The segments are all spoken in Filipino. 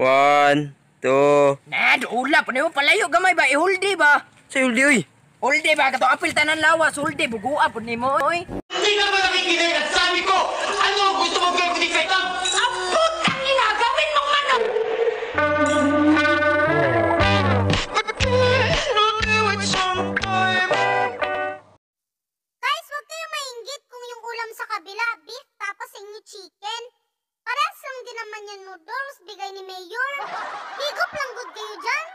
One, two. Na, doula pa mo palayo gamay ba ihuldi ba? Sa Yuldi, uy. Huldi ba kato apil tanan lawas huldi bugua pud nimo oy. Hindi ka ba nakikinig at sabi ko, ano ang gusto mo gawin kay Tam? Ang putang ina, gawin mong manok! Guys, huwag kayong mainggit kung yung ulam sa kabila, yung noodles, bigay ni Mayor. Higop lang good kayo dyan.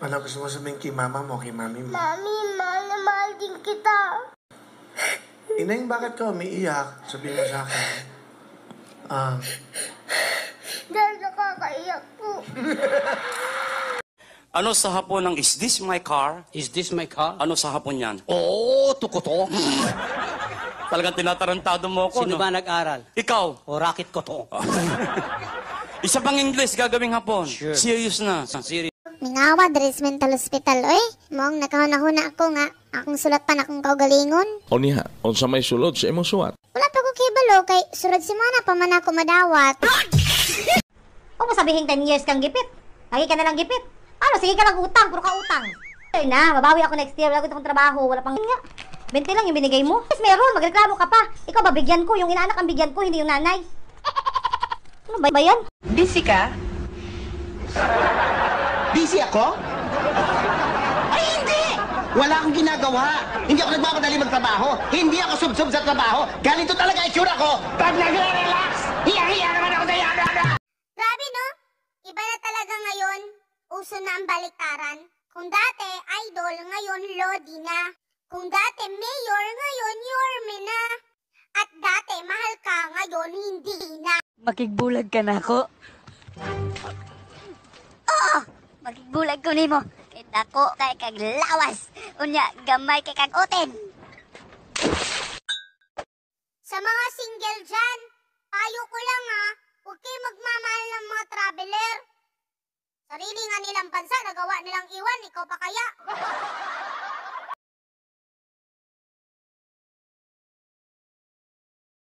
Ano gusto mo sabihin kay mama mo, kay mami mo? Mami, mahal na mahal din kita. Ineng, bakit ka umiiyak? Sabihin mo sa akin. Ah, Ano sa hapon ng is this my car? Is this my car? Ano sa hapon yan? Oo, tukoto. Talagang tinatarantado mo ako, Sino no? ba nag-aral? Ikaw, O racket ko to. isa pang English gagawing hapon. Sure. Serious na. Serious. Mingawa, Dres Mental Hospital, oy. Mong nakahuna-huna ako nga. Akong sulat pa na akong kaugalingon. O niha, unsa may sulod sa imong suwat? Wala pa ko kibalo kay surad si Mana pa man ako madawat. Huwag mo sabihin 10 years kang gipit. Lagi ka na lang gipit. Ano, sige ka lang utang, puro ka utang. Ay na, mabawi ako next year. Wala ko itong trabaho. Wala pang nga. 20 lang yung binigay mo. Yes, meron. Magreklamo ka pa. Ikaw ba, bigyan ko. Yung inaanak ang bigyan ko, hindi yung nanay. Ano ba, ba yan? Busy ka? Busy ako? Ay, hindi! Wala akong ginagawa. Hindi ako nagmamadali magtrabaho. Hindi ako sub-sub sa trabaho. Ganito talaga itsura ko. Pag nagre-relax, hiya-hiya naman ako sa yada. Grabe no? Iba na talaga ngayon. Uso na ang baliktaran. Kung dati, idol, ngayon, lodi na. Kung dati, mayor, ngayon, yorme na. At dati, mahal ka, ngayon, hindi na. Makigbulag ka na ako. Oo! Magbulag ko nimo. Kita ko kay kag lawas. Unya, gamay kay kag oten. Sa mga single dyan, payo ko lang ha, huwag kayo magmamahal ng mga traveler. Sarili nga nilang bansa, nagawa nilang iwan, ikaw pa kaya?